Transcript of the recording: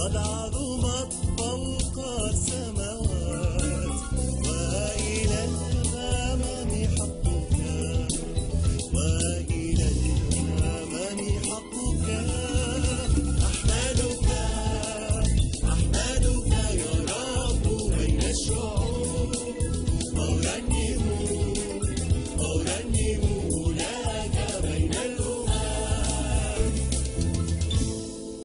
قد عظمت قد عظمت فوق السماء